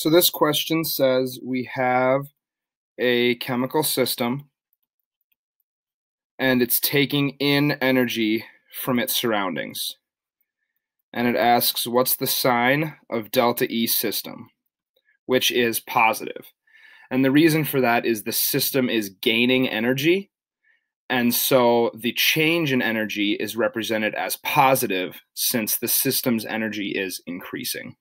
So this question says we have a chemical system and it's taking in energy from its surroundings. And it asks what's the sign of delta E system, which is positive. And the reason for that is the system is gaining energy. And so the change in energy is represented as positive since the system's energy is increasing.